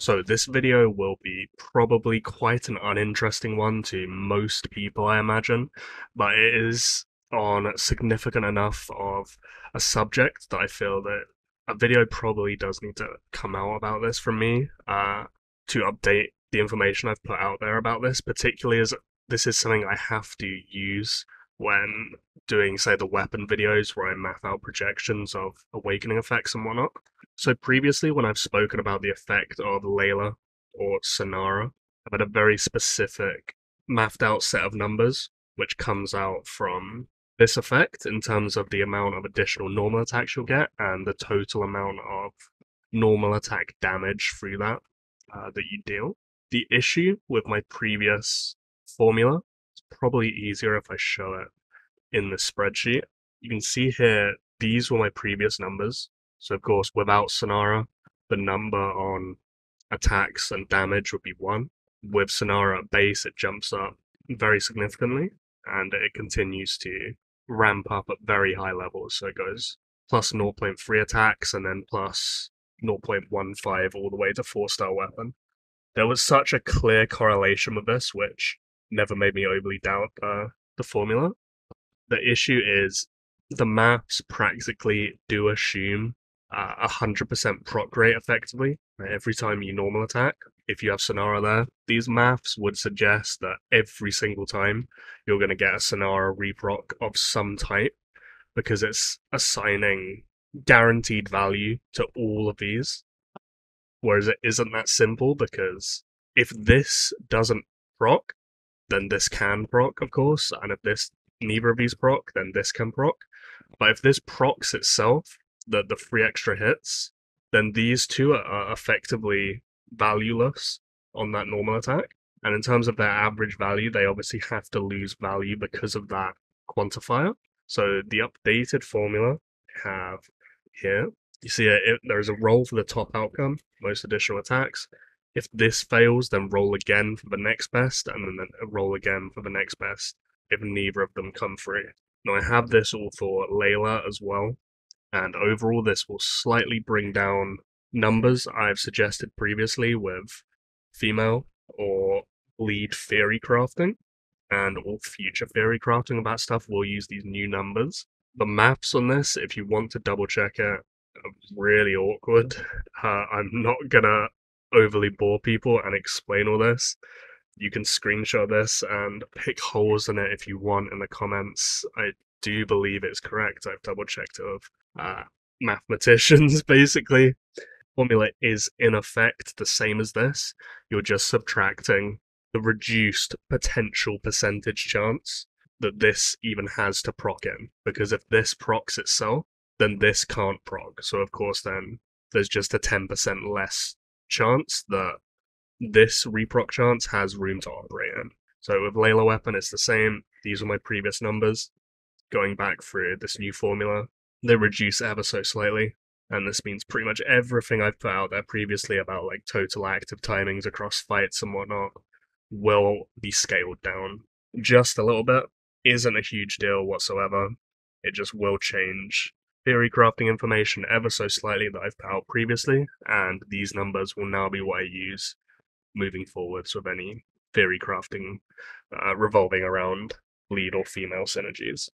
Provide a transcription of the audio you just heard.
So this video will be probably quite an uninteresting one to most people, I imagine, but it is on significant enough of a subject that I feel that a video probably does need to come out about this from me uh, to update the information I've put out there about this, particularly as this is something I have to use when doing, say, the weapon videos where I map out projections of awakening effects and whatnot. So previously, when I've spoken about the effect of Leila or Sinara, I've had a very specific mapped out set of numbers, which comes out from this effect in terms of the amount of additional normal attacks you'll get and the total amount of normal attack damage through that uh, that you deal. The issue with my previous formula, it's probably easier if I show it in the spreadsheet. You can see here, these were my previous numbers. So of course, without Sinara, the number on attacks and damage would be one. With Sinara at base, it jumps up very significantly, and it continues to ramp up at very high levels. So it goes plus 0.3 attacks and then plus 0.15 all the way to 4 star weapon. There was such a clear correlation with this, which never made me overly doubt uh, the formula. The issue is the maps practically do assume a hundred percent proc rate effectively every time you normal attack. If you have Sinara there, these maths would suggest that every single time you're going to get a Sinara reproc of some type because it's assigning guaranteed value to all of these. Whereas it isn't that simple because if this doesn't proc, then this can proc, of course, and if this neither of these proc, then this can proc. But if this procs itself, the the three extra hits, then these two are effectively valueless on that normal attack. And in terms of their average value, they obviously have to lose value because of that quantifier. So the updated formula have here, you see it, it, there's a roll for the top outcome, most additional attacks. If this fails, then roll again for the next best, and then roll again for the next best if neither of them come through. Now I have this all for Leila as well, and overall this will slightly bring down numbers I've suggested previously with female or bleed theory crafting and all future theory crafting about stuff will use these new numbers. The maps on this, if you want to double check it, are really awkward. Uh, I'm not gonna overly bore people and explain all this. You can screenshot this and pick holes in it if you want in the comments. I do believe it's correct. I've double checked it with uh, mathematicians, basically. Formula is in effect the same as this. You're just subtracting the reduced potential percentage chance that this even has to proc in. Because if this procs itself, then this can't proc. So, of course, then there's just a 10% less chance that this reproc chance has room to operate in. So with Leila Weapon, it's the same. These are my previous numbers. Going back through this new formula, they reduce ever so slightly. And this means pretty much everything I've put out there previously about like total active timings across fights and whatnot will be scaled down just a little bit. Isn't a huge deal whatsoever. It just will change theory crafting information ever so slightly that I've put out previously, and these numbers will now be what I use moving forwards with any theory crafting uh, revolving around bleed or female synergies.